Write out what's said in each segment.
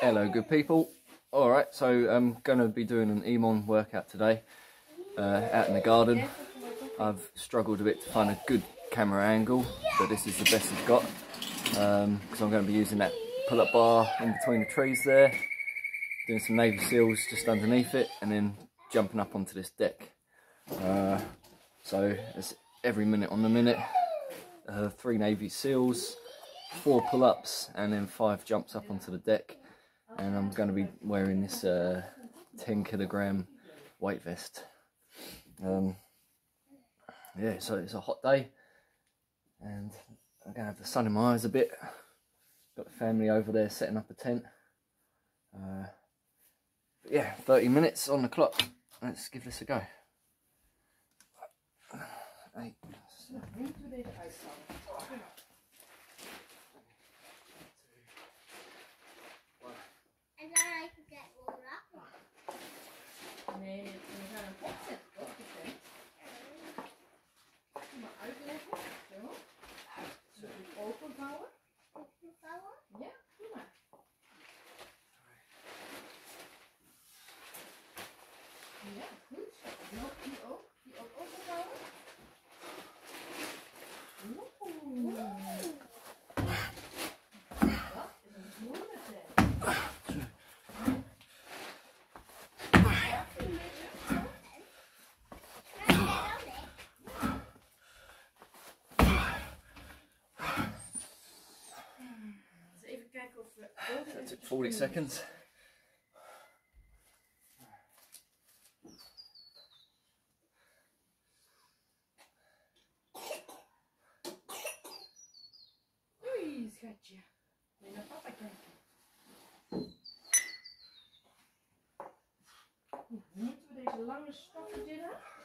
Hello, good people. All right, so I'm going to be doing an EMOM workout today uh, out in the garden. I've struggled a bit to find a good camera angle, but this is the best it's got because um, I'm going to be using that pull-up bar in between the trees there, doing some Navy SEALs just underneath it, and then jumping up onto this deck. Uh, so it's every minute on the minute, uh, three Navy SEALs, four pull-ups, and then five jumps up onto the deck and I'm going to be wearing this uh, 10 kilogram weight vest. Um, yeah, so it's a hot day and I'm going to have the sun in my eyes a bit. Got the family over there setting up a tent. Uh, yeah, 30 minutes on the clock. Let's give this a go. Eight, Nee, we gaan hem That took 40 seconds. Wil je naar papa moeten we deze lange stokken dillen?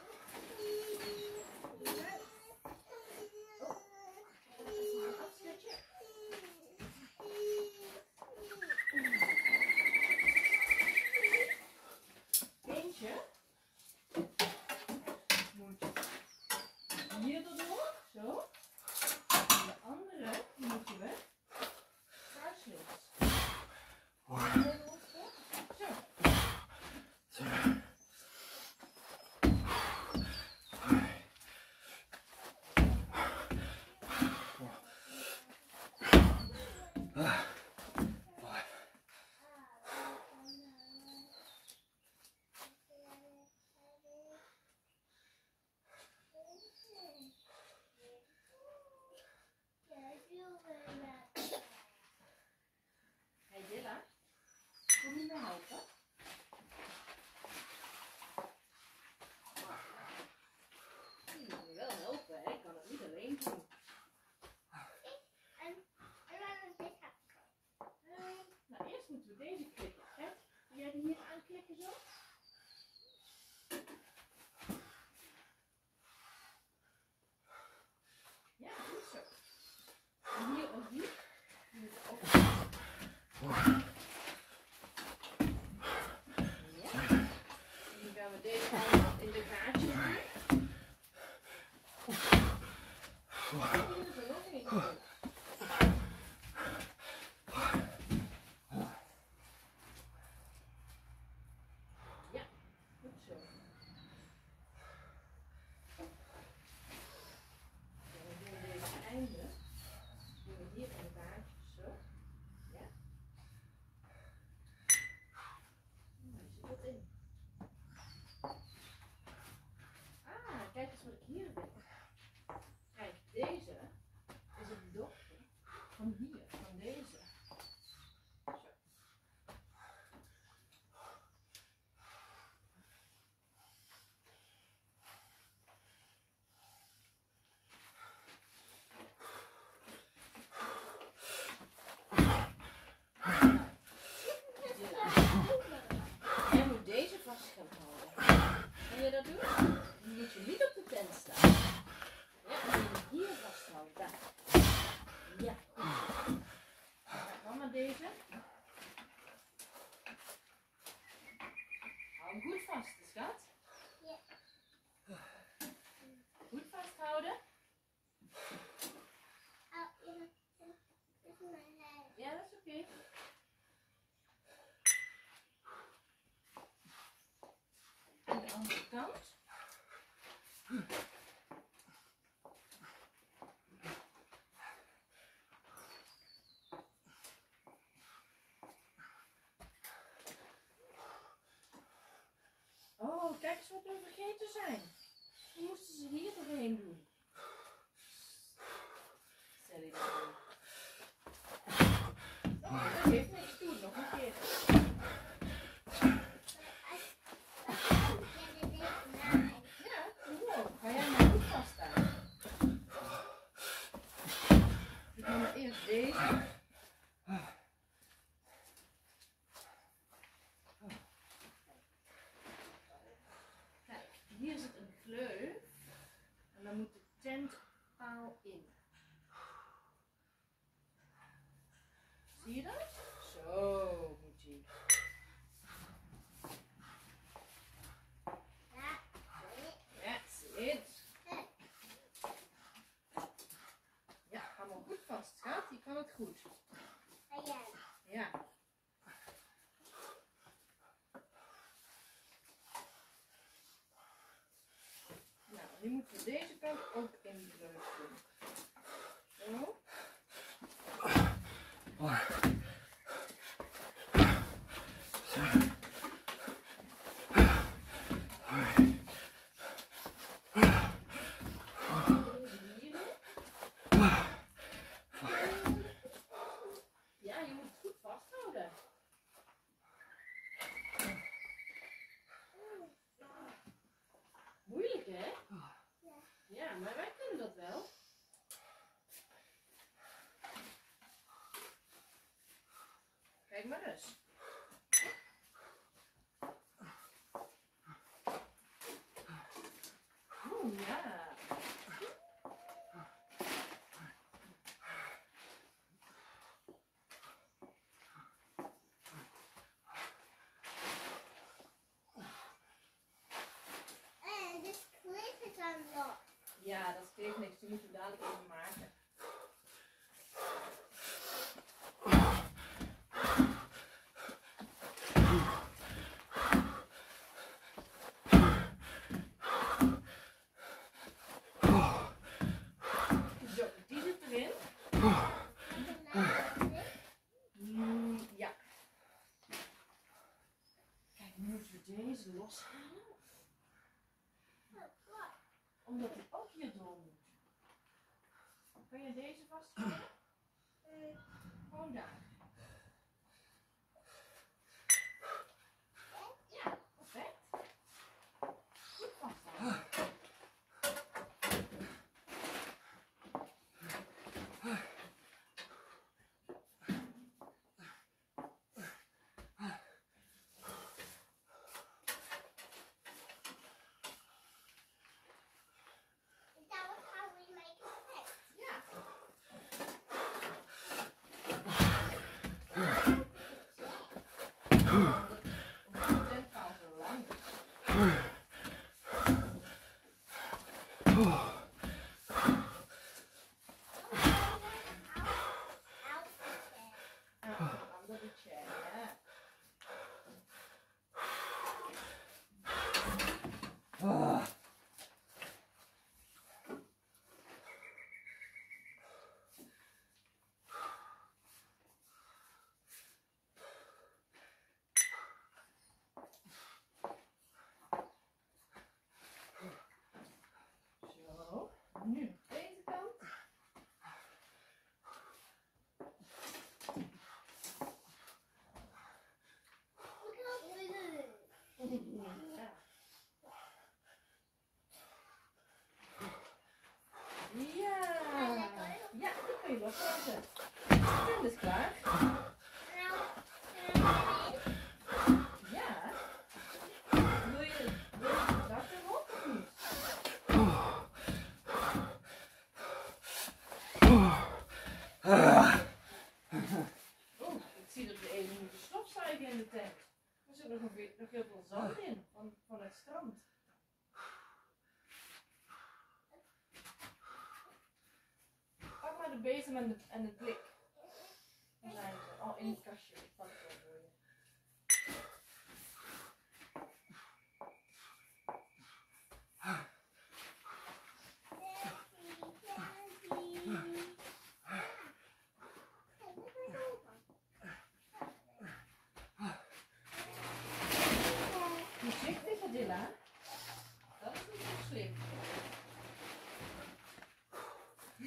andere kant. Oh, kijk eens wat we vergeten zijn. goed. ja? Ja. Nou, nu moeten we deze kant ook Omdat hij ook hier door moet. Kan je deze vasthouden? Gewoon daar. Whew.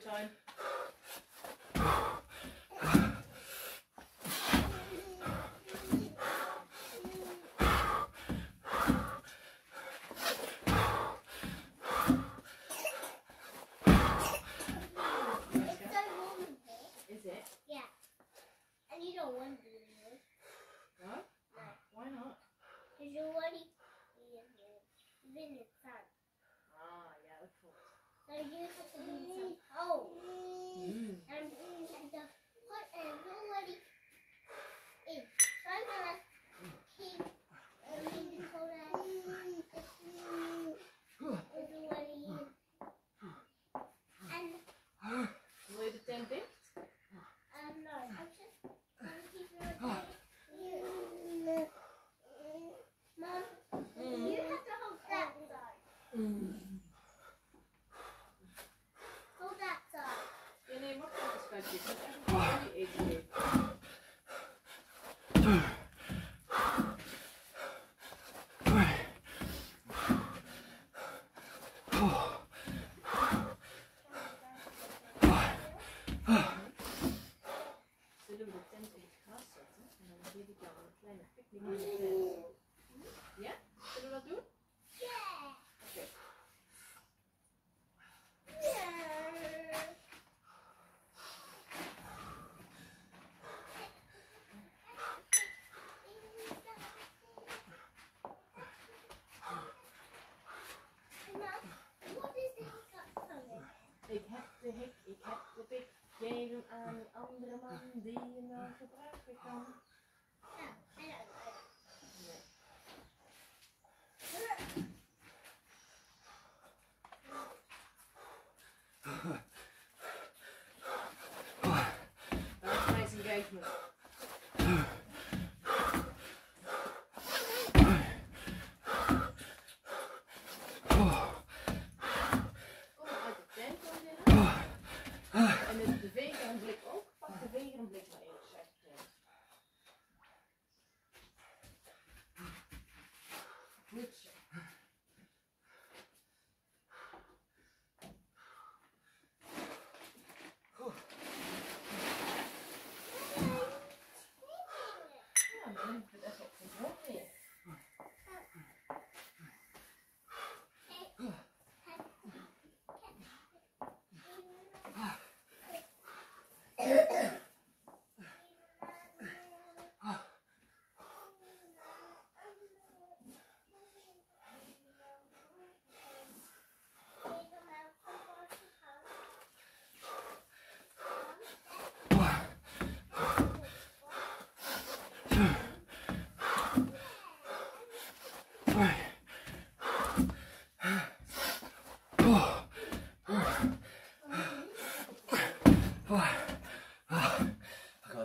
time. 둘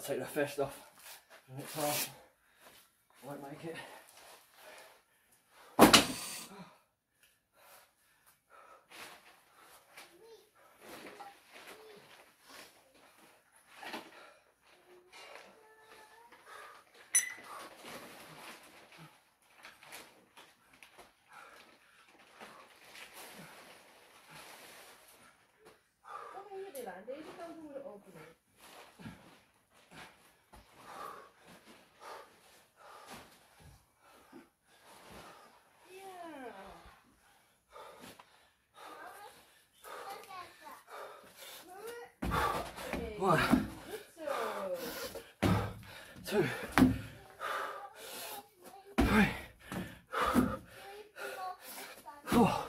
take the vest off. The next half won't make it. 하나 둘 후.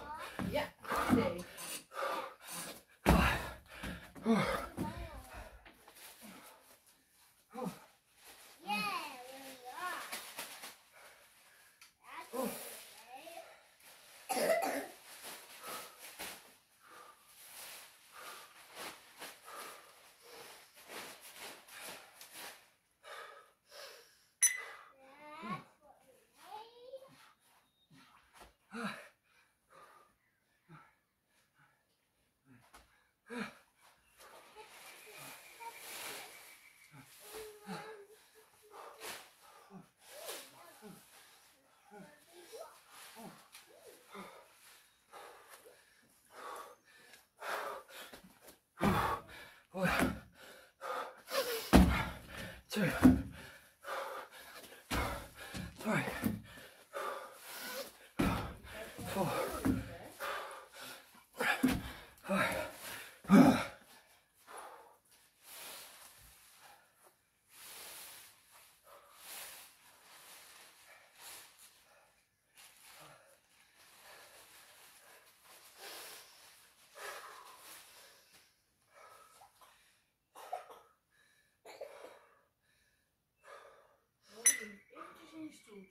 So.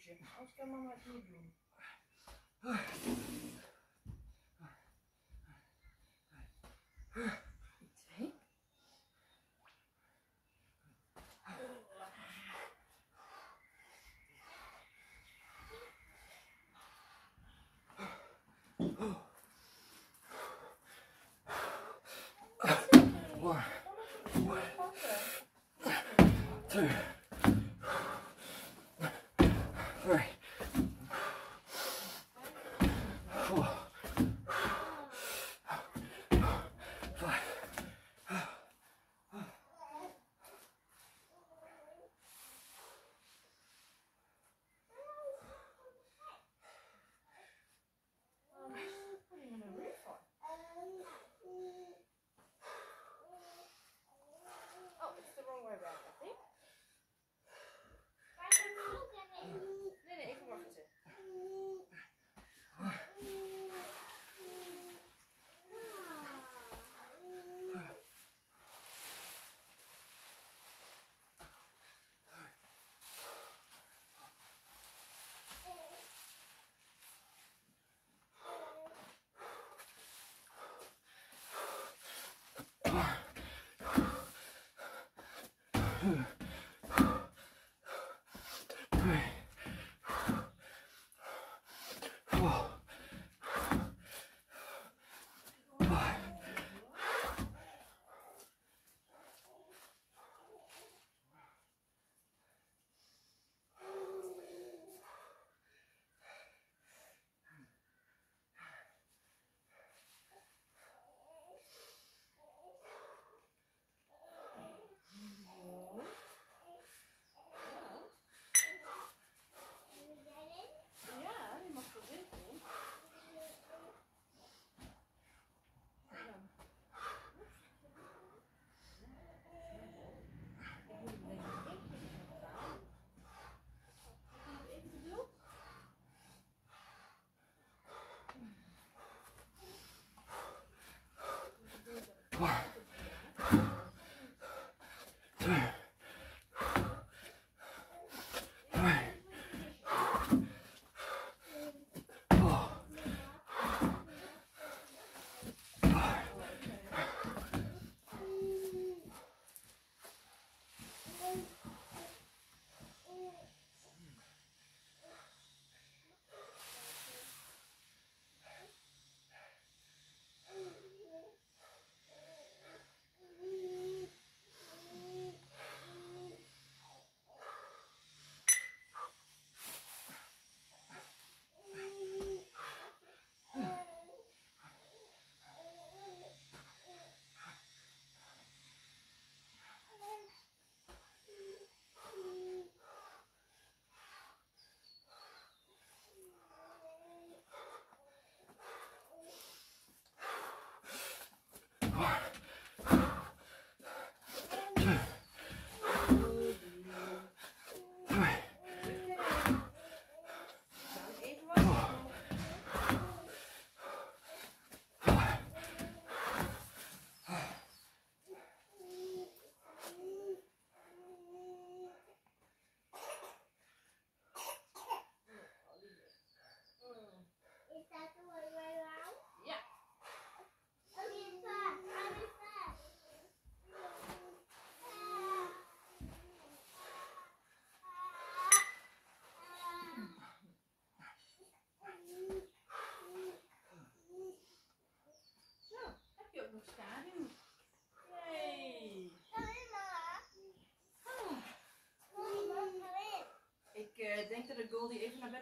Ich Gdzie? Oczka mama nie lubi. এখানে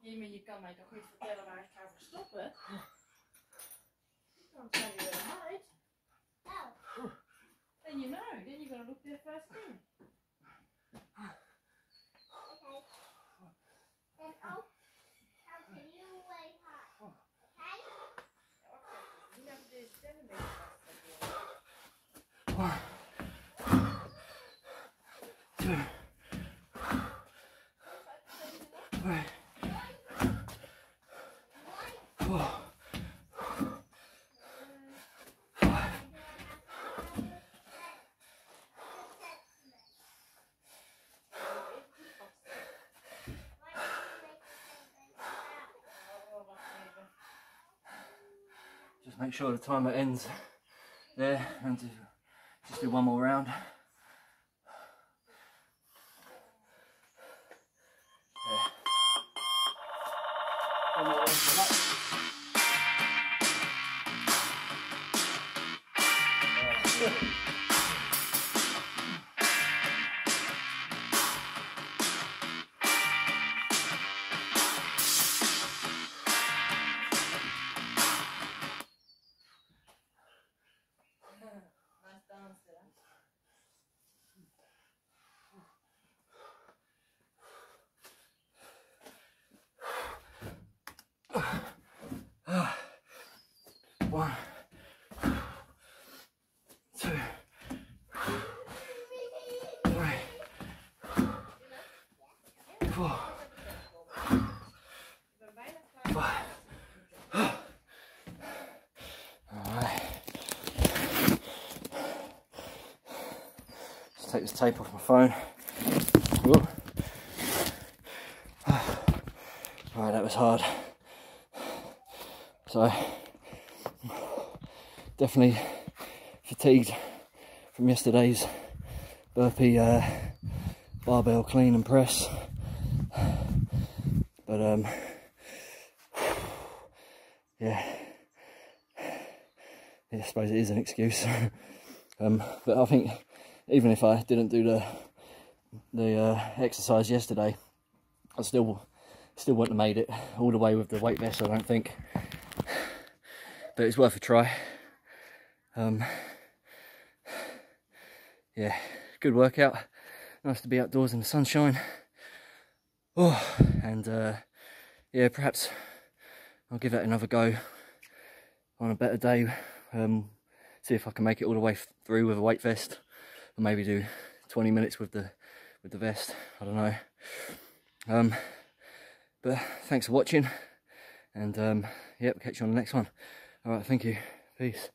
Nee, je kan mij toch niet vertellen waar ik ga verstoppen? Dan zijn we er uit. Then you know, then you're got to look there first thing. And oh, how can you? Okay? You Make sure the timer ends there and just do one more round. Nice Take this tape off my phone. Alright, that was hard. So, definitely fatigued from yesterday's burpee uh, barbell clean and press. But um, yeah, yeah, I suppose it is an excuse. um, but I think even if I didn't do the the uh, exercise yesterday, I still still wouldn't have made it all the way with the weight vest. I don't think, but it's worth a try. Um, yeah, good workout. Nice to be outdoors in the sunshine. Oh, and uh, yeah, perhaps I'll give that another go on a better day. Um, see if I can make it all the way through with a weight vest, or maybe do 20 minutes with the with the vest. I don't know. Um, but thanks for watching, and um, yep, catch you on the next one. All right, thank you. Peace.